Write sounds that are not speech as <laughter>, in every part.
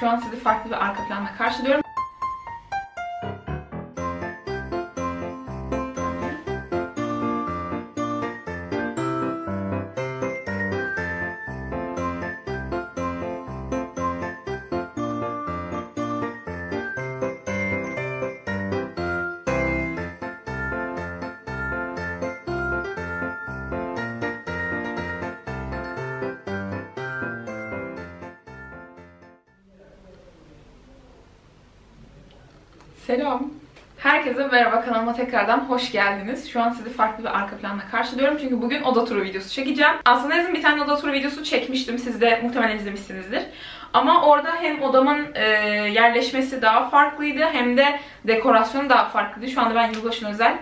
Şu an sizi farklı bir arka planla karşılıyorum. Selam. Herkese merhaba kanalıma tekrardan hoş geldiniz. Şu an sizi farklı bir arka planla karşılıyorum çünkü bugün oda turu videosu çekeceğim. Aslında yazın bir tane oda turu videosu çekmiştim. Siz de muhtemelen izlemişsinizdir. Ama orada hem odamın e, yerleşmesi daha farklıydı hem de dekorasyonu daha farklıydı. Şu anda ben yılbaşına özel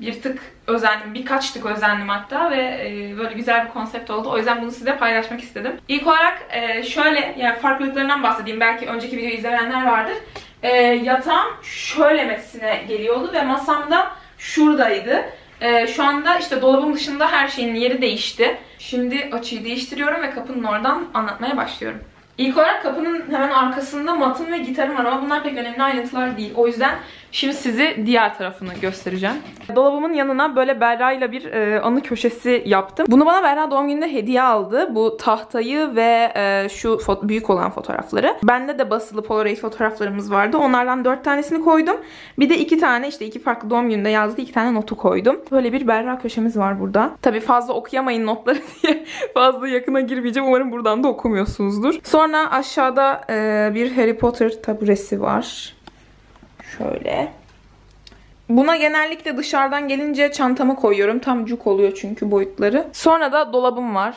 bir tık özendim, birkaç tık özendim hatta ve e, böyle güzel bir konsept oldu. O yüzden bunu size paylaşmak istedim. İlk olarak e, şöyle yani farklılıklarından bahsedeyim. Belki önceki videoyu izleyenler vardır. E, yatağım şöylemesine geliyordu ve masam da şuradaydı. E, şu anda işte dolabın dışında her şeyin yeri değişti. Şimdi açıyı değiştiriyorum ve kapının oradan anlatmaya başlıyorum. İlk olarak kapının hemen arkasında matım ve gitarım var ama bunlar pek önemli ayrıntılar değil. O yüzden şimdi sizi diğer tarafını göstereceğim. Dolabımın yanına böyle Berra ile bir e, anı köşesi yaptım. Bunu bana Berra doğum gününde hediye aldı. Bu tahtayı ve e, şu büyük olan fotoğrafları. Bende de basılı Polaroid fotoğraflarımız vardı. Onlardan dört tanesini koydum. Bir de iki tane işte iki farklı doğum gününde yazdığı iki tane notu koydum. Böyle bir Berra köşemiz var burada. Tabii fazla okuyamayın notları <laughs> diye fazla yakına girmeyeceğim. Umarım buradan da okumuyorsunuzdur. Sonra aşağıda e, bir Harry Potter taburesi var. Şöyle. Buna genellikle dışarıdan gelince çantamı koyuyorum. Tam cuk oluyor çünkü boyutları. Sonra da dolabım var.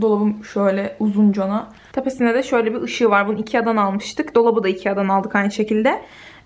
Dolabım şöyle uzuncana. Tepesinde de şöyle bir ışığı var. Bunu Ikea'dan almıştık. Dolabı da Ikea'dan aldık aynı şekilde.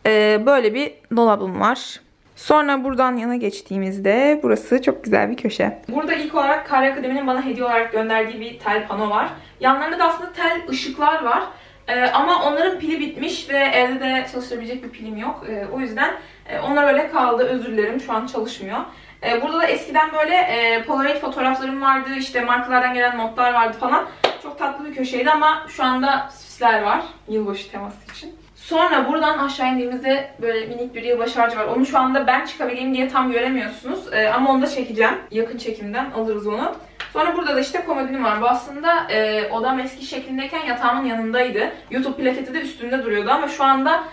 Ee, böyle bir dolabım var. Sonra buradan yana geçtiğimizde burası çok güzel bir köşe. Burada ilk olarak Kar Akademi'nin bana hediye olarak gönderdiği bir tel pano var. Yanlarında da aslında tel ışıklar var. Ee, ama onların pili bitmiş ve evde de çalıştırabilecek bir pilim yok. Ee, o yüzden e, onlar öyle kaldı. Özür dilerim. Şu an çalışmıyor. Ee, burada da eskiden böyle e, Polaroid fotoğraflarım vardı. İşte markalardan gelen notlar vardı falan. Çok tatlı bir köşeydi ama şu anda süsler var. Yılbaşı teması için. Sonra buradan aşağı indiğimizde böyle minik bir yılbaşı ağacı var. Onu şu anda ben çıkabileyim diye tam göremiyorsunuz. Ee, ama onu da çekeceğim. Yakın çekimden alırız onu. Sonra burada da işte komodinim var. Bu aslında e, odam eski şeklindeyken yatağımın yanındaydı. YouTube plaketi de üstünde duruyordu ama şu anda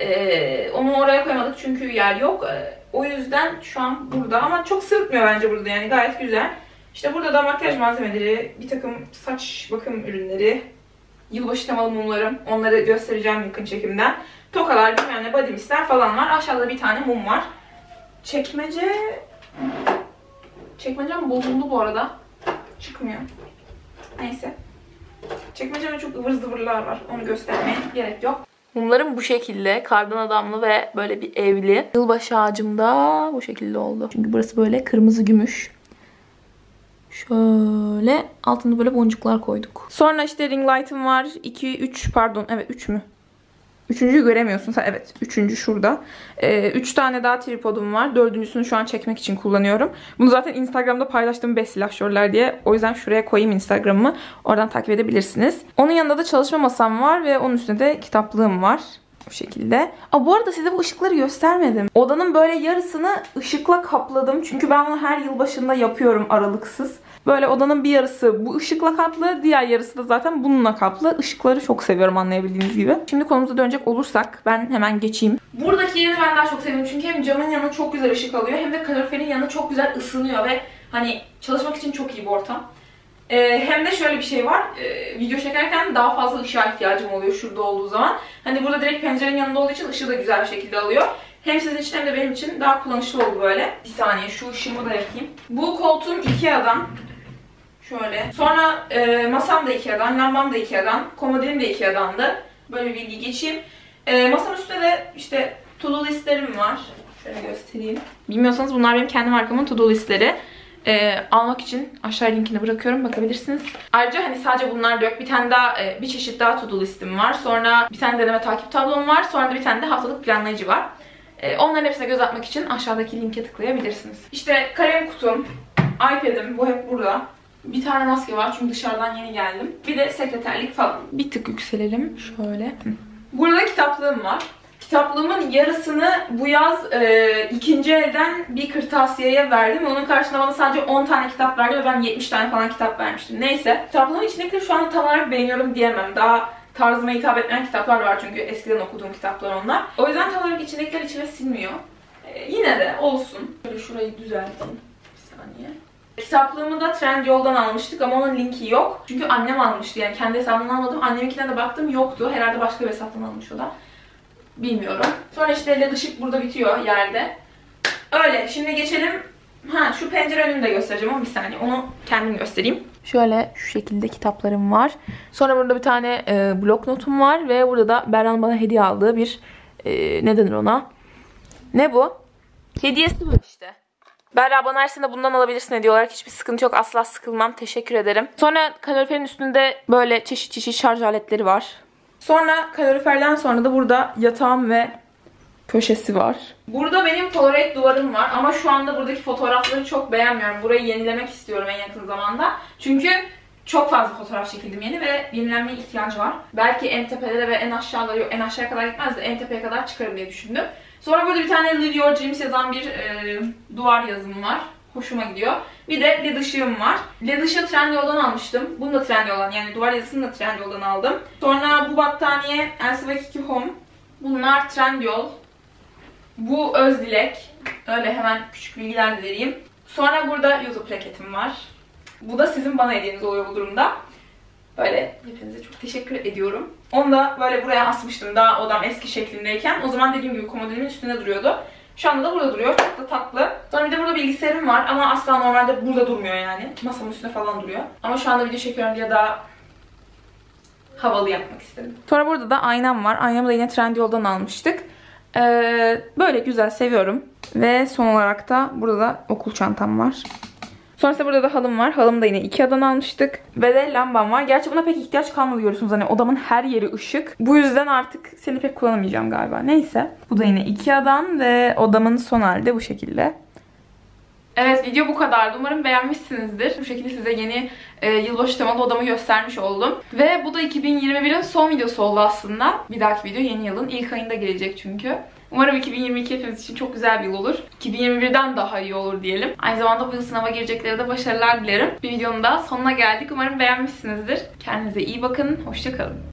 e, onu oraya koymadık çünkü yer yok. E, o yüzden şu an burada ama çok sırıtmıyor bence burada yani gayet güzel. İşte burada da makyaj malzemeleri, bir takım saç bakım ürünleri, yılbaşı temalı mumlarım. Onları göstereceğim yakın çekimden. Tokalar, bilmem ne, body mistler falan var. Aşağıda bir tane mum var. Çekmece... Çekmecem bozuldu bu arada. Çıkmıyor. Neyse. Çekmecemde çok ıvır zıvırlar var. Onu göstermeye gerek yok. Mumlarım bu şekilde. Kardan adamlı ve böyle bir evli. Yılbaşı ağacım da bu şekilde oldu. Çünkü burası böyle kırmızı gümüş. Şöyle altında böyle boncuklar koyduk. Sonra işte ring light'ım var. 2, 3 pardon evet 3 mü? Üçüncüyü göremiyorsun. Sen, evet. Üçüncü şurada. Ee, üç tane daha tripodum var. Dördüncüsünü şu an çekmek için kullanıyorum. Bunu zaten Instagram'da paylaştım 5 silahşörler diye. O yüzden şuraya koyayım Instagram'ımı. Oradan takip edebilirsiniz. Onun yanında da çalışma masam var ve onun üstünde de kitaplığım var. Bu şekilde. Aa, bu arada size bu ışıkları göstermedim. Odanın böyle yarısını ışıkla kapladım. Çünkü ben bunu her yılbaşında yapıyorum aralıksız. Böyle odanın bir yarısı bu ışıkla kaplı, diğer yarısı da zaten bununla kaplı. Işıkları çok seviyorum anlayabildiğiniz gibi. Şimdi konumuza dönecek olursak ben hemen geçeyim. Buradaki yeri ben daha çok seviyorum çünkü hem camın yanı çok güzel ışık alıyor hem de kaloriferin yanı çok güzel ısınıyor ve hani çalışmak için çok iyi bir ortam. Ee, hem de şöyle bir şey var. Ee, video çekerken daha fazla ışığa ihtiyacım oluyor şurada olduğu zaman. Hani burada direkt pencerenin yanında olduğu için ışığı da güzel bir şekilde alıyor. Hem sizin için hem de benim için daha kullanışlı oldu böyle. Bir saniye şu ışığımı da yakayım. Bu koltuğum Ikea'dan. Şöyle. Sonra e, masam da Ikea'dan, lambam da Ikea'dan, komodinim de Ikea'dandı. Böyle bir bilgi geçeyim. E, masanın üstünde de işte to-do listlerim var. Şöyle göstereyim. Bilmiyorsanız bunlar benim kendi markamın to-do listleri. E, almak için aşağı linkini bırakıyorum bakabilirsiniz. Ayrıca hani sadece bunlar da yok. Bir tane daha e, bir çeşit daha to-do listim var. Sonra bir tane deneme takip tablom var. Sonra da bir tane de haftalık planlayıcı var. E, onların hepsine göz atmak için aşağıdaki linke tıklayabilirsiniz. İşte kalem kutum, iPad'im bu hep burada. Bir tane maske var çünkü dışarıdan yeni geldim. Bir de sekreterlik falan. Bir tık yükselelim şöyle. Burada kitaplığım var. Kitaplığımın yarısını bu yaz e, ikinci elden bir kırtasiyeye verdim. Onun karşılığında bana sadece 10 tane kitap verdi ve ben 70 tane falan kitap vermiştim. Neyse. Kitaplığımın içindekileri şu anda tam olarak beğeniyorum diyemem. Daha tarzıma hitap etmeyen kitaplar var çünkü eskiden okuduğum kitaplar onlar. O yüzden tam olarak içindekiler içime sinmiyor. E, yine de olsun. Şöyle şurayı düzelteyim. Bir saniye. Kitaplığımı da Trendyol'dan almıştık ama onun linki yok. Çünkü annem almıştı yani kendi hesabından almadım. Anneminkinden de baktım yoktu. Herhalde başka bir hesaptan almış o da. Bilmiyorum. Sonra işte led ışık burada bitiyor yerde. Öyle. Şimdi geçelim. Ha şu pencere önünü de göstereceğim ama bir saniye. Onu kendim göstereyim. Şöyle şu şekilde kitaplarım var. Sonra burada bir tane e, blok notum var ve burada da Berran bana hediye aldığı bir e, ne denir ona? Ne bu? Hediyesi bu işte. Berra bana her sene bundan alabilirsin hediye olarak. Hiçbir sıkıntı yok. Asla sıkılmam. Teşekkür ederim. Sonra kaloriferin üstünde böyle çeşit çeşit şarj aletleri var. Sonra kaloriferden sonra da burada yatağım ve köşesi var. Burada benim Polaroid duvarım var ama şu anda buradaki fotoğrafları çok beğenmiyorum. Burayı yenilemek istiyorum en yakın zamanda. Çünkü çok fazla fotoğraf çekildim yeni ve yenilenmeye ihtiyaç var. Belki en tepelere ve en aşağılara en aşağıya kadar gitmez de en tepeye kadar çıkarım diye düşündüm. Sonra burada bir tane Live Your Dreams yazan bir e, duvar yazımı var. Hoşuma gidiyor. Bir de led ışığım var. Led ışığı Trendyol'dan almıştım. Bunu da Trendyol'dan yani duvar yazısını da Trendyol'dan aldım. Sonra bu battaniye Elsevier Kiki Home. Bunlar Trendyol. Bu Özdilek. Öyle hemen küçük bilgiler vereyim. Sonra burada YouTube plaketim var. Bu da sizin bana hediyeniz oluyor bu durumda. Böyle hepinize çok teşekkür ediyorum. Onu da böyle buraya asmıştım daha odam eski şeklindeyken. O zaman dediğim gibi komodinimin üstünde duruyordu. Şu anda da burada duruyor. Çok da tatlı. Sonra bir de burada bilgisayarım var ama asla normalde burada durmuyor yani. Masamın üstünde falan duruyor. Ama şu anda video çekiyorum diye daha havalı yapmak istedim. Sonra burada da aynam var. Aynamı da yine Trendyol'dan almıştık. Ee, böyle güzel seviyorum. Ve son olarak da burada da okul çantam var. Sonrasında burada da halım var. Halımı da yine Ikea'dan almıştık. Ve de lambam var. Gerçi buna pek ihtiyaç kalmadı görüyorsunuz. Hani odamın her yeri ışık. Bu yüzden artık seni pek kullanamayacağım galiba. Neyse. Bu da yine Ikea'dan ve odamın son hali de bu şekilde. Evet video bu kadardı. Umarım beğenmişsinizdir. Bu şekilde size yeni e, yılbaşı temalı odamı göstermiş oldum. Ve bu da 2021'in son videosu oldu aslında. Bir dahaki video yeni yılın ilk ayında gelecek çünkü. Umarım 2022 hepimiz için çok güzel bir yıl olur. 2021'den daha iyi olur diyelim. Aynı zamanda bu yıl sınava girecekleri de başarılar dilerim. Bir videonun da sonuna geldik. Umarım beğenmişsinizdir. Kendinize iyi bakın. Hoşçakalın.